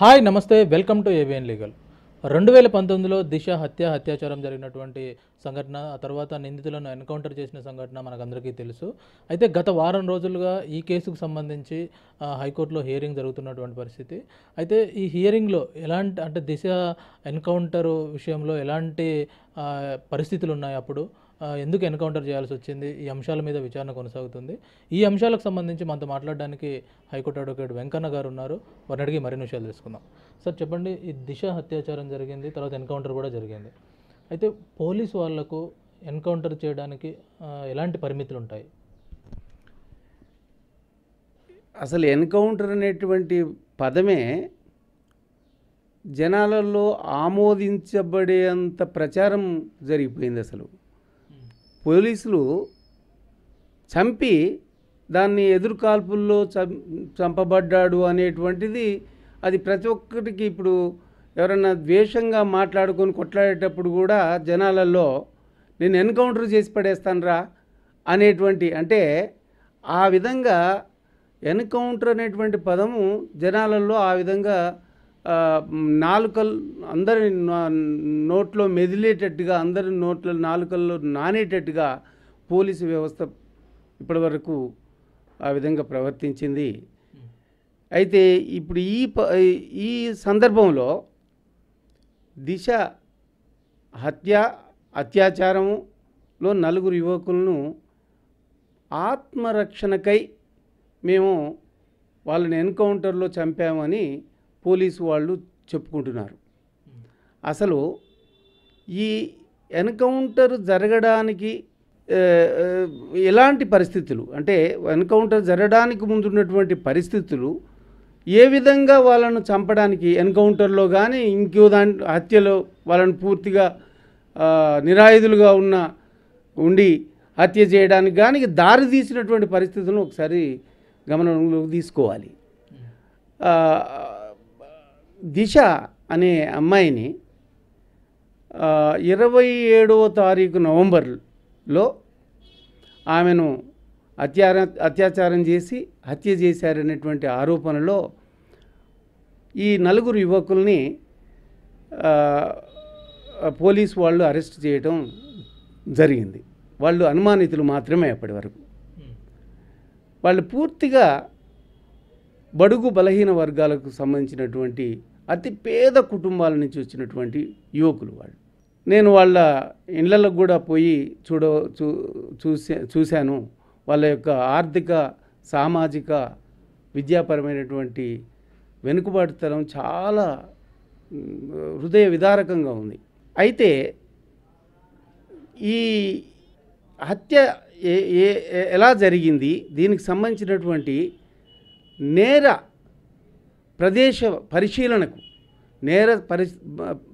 Hi నమస్తే welcome to ABN legal రెండు వేల పంతొమ్మిదిలో దిశ హత్య అత్యాచారం జరిగినటువంటి సంఘటన ఆ తర్వాత నిందితులను ఎన్కౌంటర్ చేసిన సంఘటన మనకందరికీ తెలుసు. అయితే గత వారం రోజులుగా ఈ కేసుకు సంబంధించి హైకోర్టులో హియరింగ్ జరుగుతున్నటువంటి పరిస్థితి. అయితే ఈ హియరింగ్లో ఎలాంటి అంటే దిశ ఎన్కౌంటర్ విషయంలో ఎలాంటి పరిస్థితులు ఉన్నాయి అప్పుడు? ఎందుకు ఎన్కౌంటర్ చేయాల్సి వచ్చింది? ఈ అంశాల మీద విచారణ కొనసాగుతుంది. ఈ అంశాలకు సంబంధించి మనతో మాట్లాడడానికి హైకోర్టు అడ్వకేట్ వెంకన్న గారు ఉన్నారు. వారిని అడిగి మరిన్ని విషయాలు తెలుసుకుందాం. సార్ చెప్పండి ఈ దిశ అత్యాచారం జరిగింది తర్వాత ఎన్కౌంటర్ కూడా జరిగింది. అయితే పోలీస్ వాళ్ళకు ఎన్కౌంటర్ చేయడానికి ఎలాంటి పరిమితులు ఉంటాయి? అసలు ఎన్కౌంటర్ అనేటువంటి పదమే జనాలలో ఆమోదించబడేంత ప్రచారం జరిగిపోయింది అసలు. పోలీసులు చంపి దాన్ని ఎదురుకాల్పుల్లో చం చంపబడ్డాడు అనేటువంటిది అది ప్రతి ఒక్కరికి ఇప్పుడు ఎవరన్నా ద్వేషంగా మాట్లాడుకొని కొట్లాడేటప్పుడు కూడా జనాలలో నేను ఎన్కౌంటర్ చేసి పడేస్తానరా అనేటువంటి అంటే ఆ విధంగా ఎన్కౌంటర్ అనేటువంటి పదము జనాలలో ఆ విధంగా నాలుకల్ అందరి నా- నోట్లో మెదిలేటట్టుగా అందరి నోట్ల నాలుకల్లో నానేటట్టుగా పోలీసు వ్యవస్థ ఇప్పటివరకు ఆ విధంగా ప్రవర్తించింది. అయితే ఇప్పుడు ఈ ప ఈ సందర్భంలో దిశ హత్య అత్యాచారములో నలుగురు యువకులను ఆత్మరక్షణకై మేము వాళ్ళని ఎన్కౌంటర్లో చంపామని పోలీసు వాళ్ళు చెప్పుకుంటున్నారు. అసలు ఈ ఎన్కౌంటర్ జరగడానికి ఎలాంటి పరిస్థితులు? అంటే ఎన్కౌంటర్ జరగడానికి ముందున్నటువంటి పరిస్థితులు ఏ విధంగా వాళ్ళను చంపడానికి ఎన్కౌంటర్లో కానీ ఇంకో దాని హత్యలో వాళ్ళను పూర్తిగా నిరాయుధులుగా ఉన్న ఉండి హత్య చేయడానికి కానీ దారి తీసినటువంటి పరిస్థితులను ఒకసారి గమనంలోకి తీసుకోవాలి. దిశ అనే అమ్మాయిని ఇరవై ఏడవ తారీఖు నవంబర్లో ఆమెను అత్యార అత్యాచారం చేసి హత్య చేశారనేటువంటి ఆరోపణలో ఈ నలుగురు యువకుల్ని పోలీస్ వాళ్ళు అరెస్ట్ చేయడం జరిగింది. వాళ్ళు అనుమానితులు మాత్రమే అప్పటి వరకు. వాళ్ళు పూర్తిగా బడుగు బలహీన వర్గాలకు సంబంధించినటువంటి అతి పేద కుటుంబాల నుంచి వచ్చినటువంటి యువకులు వాళ్ళు. నేను వాళ్ళ ఇళ్ళలకు కూడా పోయి చూడ చూ చూసే చూశాను. వాళ్ళ యొక్క ఆర్థిక సామాజిక విద్యాపరమైనటువంటి వెనుకబాటుతనం చాలా హృదయ విదారకంగా ఉంది. అయితే ఈ హత్య ఏ- ఎలా జరిగింది? దీనికి సంబంధించినటువంటి నేర ప్రదేశ పరిశీలనకు నేర పరి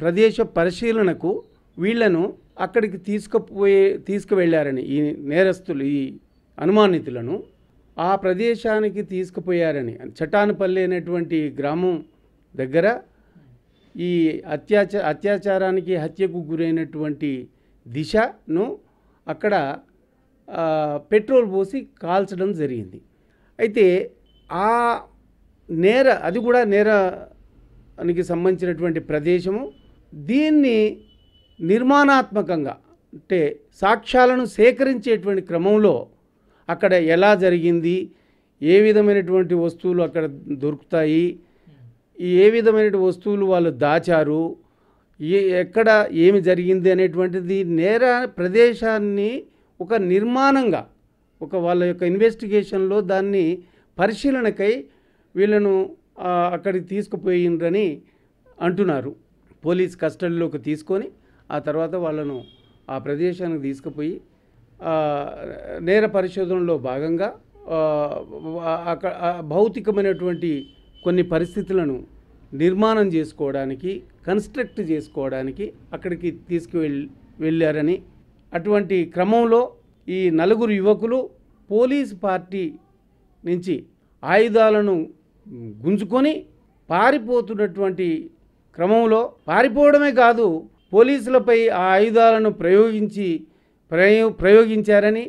ప్రదేశ పరిశీలనకు వీళ్ళను అక్కడికి తీసుకుపోయే తీసుకువెళ్ళారని ఈ నేరస్తులు ఈ అనుమానితులను ఆ ప్రదేశానికి తీసుకుపోయారని చటానుపల్లి అనేటువంటి గ్రామం దగ్గర ఈ అత్యాచ అత్యాచారానికి హత్యకు గురైనటువంటి దిశను అక్కడ పెట్రోల్ పోసి కాల్చడం జరిగింది. అయితే ఆ నేర అది కూడా నేరానికి సంబంధించినటువంటి ప్రదేశము. దీన్ని నిర్మాణాత్మకంగా అంటే సాక్ష్యాలను సేకరించేటువంటి క్రమంలో అక్కడ ఎలా జరిగింది ఏ విధమైనటువంటి వస్తువులు అక్కడ దొరుకుతాయి ఏ విధమైనటువంటి వస్తువులు వాళ్ళు దాచారు ఏ ఎక్కడ ఏమి జరిగింది అనేటువంటిది నేర ప్రదేశాన్ని ఒక నిర్మాణంగా ఒక వాళ్ళ యొక్క ఇన్వెస్టిగేషన్లో దాన్ని పరిశీలనకై వీళ్ళను అక్కడికి తీసుకుపోయిండ్రని అంటున్నారు. పోలీస్ కస్టడీలోకి తీసుకొని ఆ తర్వాత వాళ్ళను ఆ ప్రదేశానికి తీసుకుపోయి నేర పరిశోధనలో భాగంగా అక్కడ భౌతికమైనటువంటి కొన్ని పరిస్థితులను నిర్మాణం చేసుకోవడానికి కన్స్ట్రక్ట్ చేసుకోవడానికి అక్కడికి తీసుకువెళ్ వెళ్ళారని అటువంటి క్రమంలో ఈ నలుగురు యువకులు పోలీస్ పార్టీ నుంచి ఆయుధాలను గుంజుకొని పారిపోతున్నటువంటి క్రమంలో పారిపోవడమే కాదు పోలీసులపై ఆ ఆయుధాలను ప్రయోగించి ప్రయో ప్రయోగించారని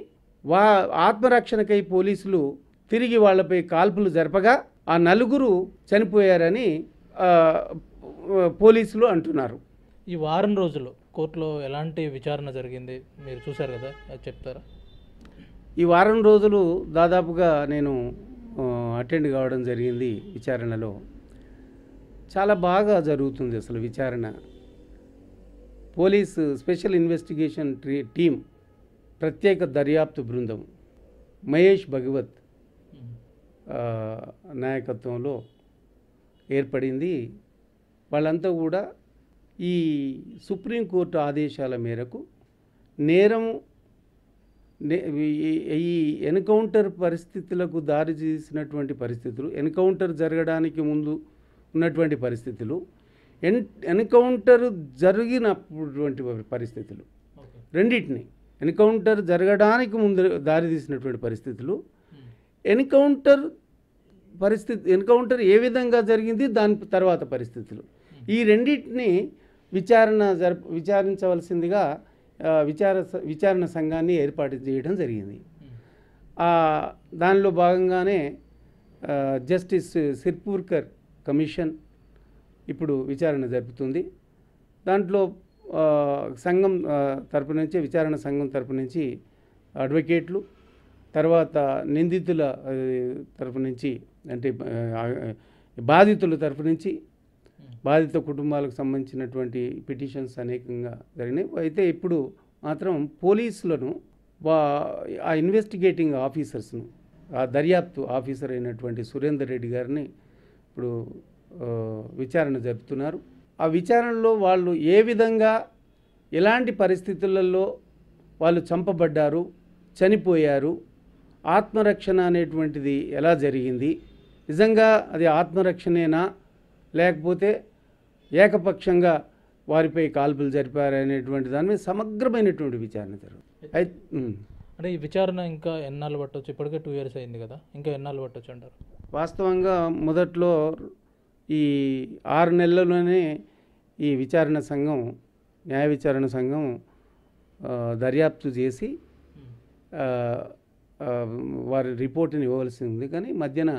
వా ఆత్మరక్షణకై పోలీసులు తిరిగి వాళ్ళపై కాల్పులు జరపగా ఆ నలుగురు చనిపోయారని పోలీసులు అంటున్నారు. ఈ వారం రోజులు కోర్టులో ఎలాంటి విచారణ జరిగింది మీరు చూశారు కదా అది చెప్తారా? ఈ వారం రోజులు దాదాపుగా నేను అటెండ్ కావడం జరిగింది విచారణలో. చాలా బాగా జరుగుతుంది అసలు విచారణ. పోలీస్ స్పెషల్ ఇన్వెస్టిగేషన్ ట్రీ టీం ప్రత్యేక దర్యాప్తు బృందం మహేష్ భగవత్ నాయకత్వంలో ఏర్పడింది. వాళ్ళంతా కూడా ఈ సుప్రీంకోర్టు ఆదేశాల మేరకు నేరం ఈ- ఎన్కౌంటర్ పరిస్థితులకు దారి తీసినటువంటి పరిస్థితులు ఎన్కౌంటర్ జరగడానికి ముందు ఉన్నటువంటి పరిస్థితులు ఎన్ ఎన్కౌంటర్ జరిగినటువంటి పరిస్థితులు రెండింటిని. ఎన్కౌంటర్ జరగడానికి ముందు దారి తీసినటువంటి పరిస్థితులు ఎన్కౌంటర్ పరిస్థితి ఎన్కౌంటర్ ఏ విధంగా జరిగింది దాని తర్వాత పరిస్థితులు. ఈ రెండింటిని విచారణ జరప విచారించవలసిందిగా విచార స- విచారణ సంఘాన్ని ఏర్పాటు చేయడం జరిగింది. దానిలో భాగంగానే జస్టిస్ సిర్పూర్కర్ కమిషన్ ఇప్పుడు విచారణ జరుపుతుంది. దాంట్లో సంఘం తరపు నుంచి విచారణ సంఘం తరపు నుంచి అడ్వకేట్లు తర్వాత నిందితుల తరపు నుంచి అంటే బాధితుల తరపు నుంచి బాధిత కుటుంబాలకు సంబంధించినటువంటి పిటిషన్స్ అనేకంగా జరిగినాయి. అయితే ఇప్పుడు మాత్రం పోలీసులను వా ఆ ఇన్వెస్టిగేటింగ్ ఆఫీసర్స్ను ఆ దర్యాప్తు ఆఫీసర్ అయినటువంటి సురేందర్ రెడ్డి గారిని ఇప్పుడు విచారణ జరుపుతున్నారు. ఆ విచారణలో వాళ్ళు ఏ విధంగా ఎలాంటి పరిస్థితులలో వాళ్ళు చంపబడ్డారు చనిపోయారు ఆత్మరక్షణ అనేటువంటిది ఎలా జరిగింది? నిజంగా అది ఆత్మరక్షణేనా? లేకపోతే ఏకపక్షంగా వారిపై కాల్పులు జరిపారనేటువంటి దాని మీద సమగ్రమైనటువంటి విచారణ జరుగుతుంది. అంటే ఈ విచారణ ఇంకా ఎన్నాళ్ళు పట్టొచ్చు? ఇప్పటికే టూ ఇయర్స్ అయింది కదా. ఇంకా ఎన్నాళ్ళు పట్టొచ్చు అంటారు? వాస్తవంగా మొదట్లో ఈ ఆరు నెలల్లోనే ఈ విచారణ సంఘం న్యాయ విచారణ సంఘం దర్యాప్తు చేసి వారి రిపోర్ట్ని ఇవ్వవలసి ఉంది. కానీ మధ్యన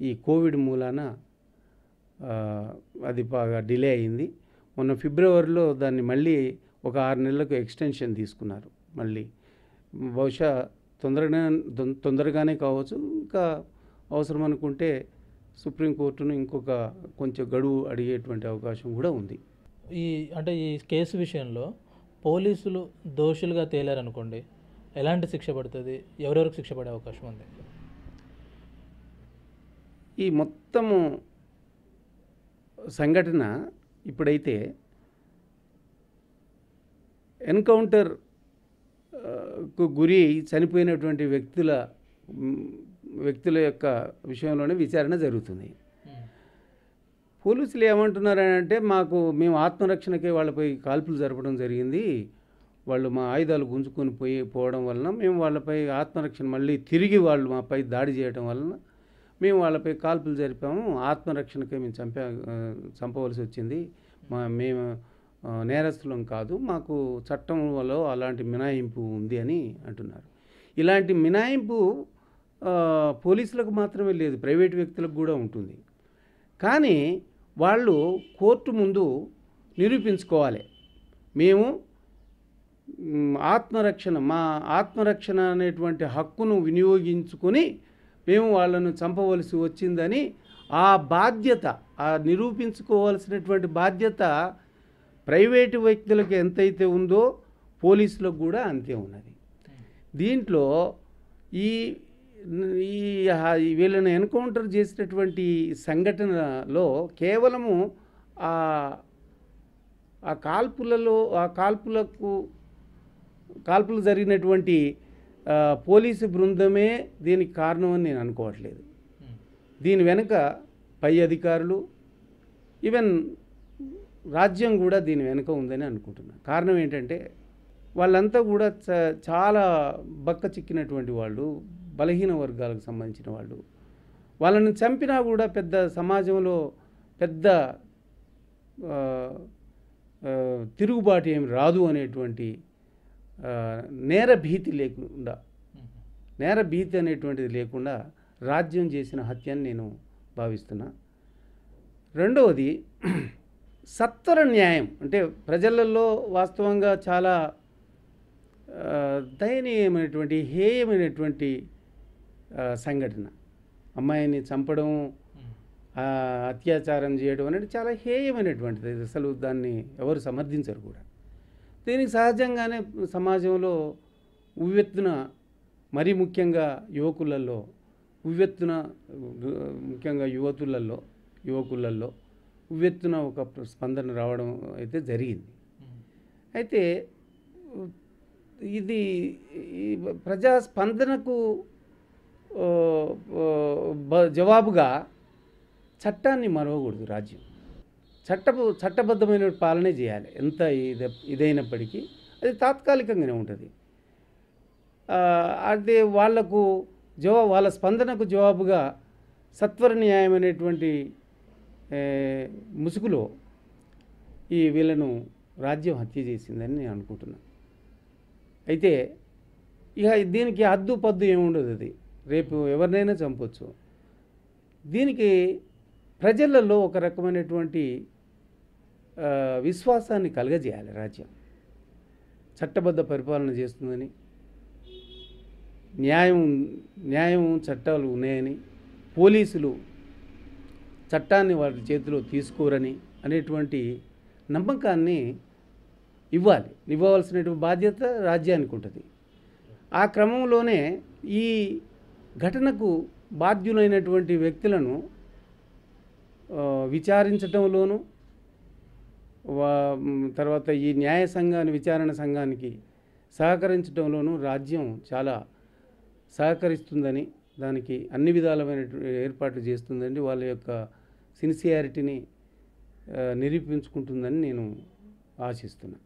ఈ కోవిడ్ మూలాన అది బాగా డిలే అయింది. మొన్న ఫిబ్రవరిలో దాన్ని మళ్ళీ ఒక ఆరు నెలలకు ఎక్స్టెన్షన్ తీసుకున్నారు మళ్ళీ. బహుశా తొందరగానే తొం- తొందరగానే కావచ్చు. ఇంకా అవసరం అనుకుంటే సుప్రీంకోర్టును ఇంకొక కొంచెం గడువు అడిగేటువంటి అవకాశం కూడా ఉంది. ఈ అంటే ఈ కేసు విషయంలో పోలీసులు దోషులుగా తేలారనుకోండి ఎలాంటి శిక్ష పడుతుంది? ఎవరెవరికి శిక్ష పడే అవకాశం ఉంది? ఈ మొత్తము సంఘటన ఇప్పుడైతే ఎన్కౌంటర్కు గురి చనిపోయినటువంటి వ్యక్తుల వ్యక్తుల యొక్క విషయంలోనే విచారణ జరుగుతుంది. పోలీసులు ఏమంటున్నారంటే మాకు మేము ఆత్మరక్షణకే వాళ్ళపై కాల్పులు జరపడం జరిగింది. వాళ్ళు మా ఆయుధాలు గుంజుకొని పోయి పోవడం వలన మేము వాళ్ళపై ఆత్మరక్షణ మళ్ళీ తిరిగి వాళ్ళు మాపై దాడి చేయడం వలన మేము వాళ్ళపై కాల్పులు జరిపాము. ఆత్మరక్షణకే మేము చంపా చంపవలసి వచ్చింది. మా మేము నేరస్తులం కాదు. మాకు చట్టంలో అలాంటి మినాయింపు ఉంది అని అంటున్నారు. ఇలాంటి మినాయింపు పోలీసులకు మాత్రమే లేదు. ప్రైవేట్ వ్యక్తులకు కూడా ఉంటుంది. కానీ వాళ్ళు కోర్టు ముందు నిరూపించుకోవాలి. మేము ఆత్మరక్షణ మా ఆత్మరక్షణ అనేటువంటి హక్కును వినియోగించుకొని మేము వాళ్ళను చంపవలసి వచ్చిందని ఆ బాధ్యత ఆ నిరూపించుకోవాల్సినటువంటి బాధ్యత ప్రైవేటు వ్యక్తులకు ఎంతైతే ఉందో పోలీసులకు కూడా అంతే ఉన్నది. దీంట్లో ఈ ఈ వీళ్ళని ఎన్కౌంటర్ చేసినటువంటి సంఘటనలో కేవలము ఆ ఆ కాల్పులలో ఆ కాల్పులకు కాల్పులు జరిగినటువంటి పోలీసు బృందమే దీనికి కారణం అని నేను అనుకోవట్లేదు. దీని వెనుక పై అధికారులు ఈవెన్ రాజ్యం కూడా దీని వెనుక ఉందని అనుకుంటున్నాను కారణం ఏంటంటే వాళ్ళంతా కూడా చ- చాలా బక్క చిక్కినటువంటి వాళ్ళు బలహీన వర్గాలకు సంబంధించిన వాళ్ళు. వాళ్ళని చంపినా కూడా పెద్ద సమాజంలో పెద్ద తిరుగుబాటు ఏమి రాదు అనేటువంటి నేర భీతి లేకుండా నేర భీతి అనేటువంటిది లేకుండా రాజ్యం చేసిన హత్య అని నేను భావిస్తున్నా. రెండవది సత్వర న్యాయం. అంటే ప్రజలలో వాస్తవంగా చాలా దయనీయమైనటువంటి హేయమైనటువంటి సంఘటన. అమ్మాయిని చంపడం అత్యాచారం చేయడం అనేది చాలా హేయమైనటువంటిది. అసలు దాన్ని ఎవరు సమర్థించరు కూడా. దీనికి సహజంగానే సమాజంలో ఉవ్వెత్తున మరీ ముఖ్యంగా యువకులలో ఉవ్వెత్తున ముఖ్యంగా యువతులలో యువకులలో ఉవ్వెత్తున ఒక స్పందన రావడం అయితే జరిగింది. అయితే ఇది ఈ ప్రజా స్పందనకు జవాబుగా చట్టాన్ని మరవకూడదు రాజ్యం. చట్టపు చట్టబద్ధమైన పాలనే చేయాలి. ఎంత ఇది ఇదైనప్పటికీ అది తాత్కాలికంగానే ఉంటుంది. అది వాళ్ళకు జవా వాళ్ళ స్పందనకు జవాబుగా సత్వర న్యాయమైనటువంటి అనేటువంటి ముసుగులో ఈ వీళ్ళను రాజ్యం హత్య చేసిందని నేను అనుకుంటున్నాను అయితే ఇక దీనికి హద్దు పద్దు ఏముండదు అది. రేపు ఎవరినైనా చంపొచ్చు. దీనికి ప్రజలలో ఒక రకమైనటువంటి విశ్వాసాన్ని కలగజేయాలి రాజ్యం. చట్టబద్ధ పరిపాలన చేస్తుందని న్యాయం న్యాయం చట్టాలు ఉన్నాయని పోలీసులు చట్టాన్ని వారి చేతిలో తీసుకోరని అనేటువంటి నమ్మకాన్ని ఇవ్వాలి. ఇవ్వవలసినటువంటి బాధ్యత రాజ్యానికి ఉంటుంది. ఆ క్రమంలోనే ఈ ఘటనకు బాధ్యులైనటువంటి వ్యక్తులను విచారించటంలోనూ తర్వాత ఈ న్యాయ సంఘాన్ని విచారణ సంఘానికి సహకరించడంలోనూ రాజ్యం చాలా సహకరిస్తుందని దానికి అన్ని విధాలమైన ఏర్పాట్లు చేస్తుందండి. వాళ్ళ యొక్క సిన్సియారిటీని నిరూపించుకుంటుందని నేను ఆశిస్తున్నాను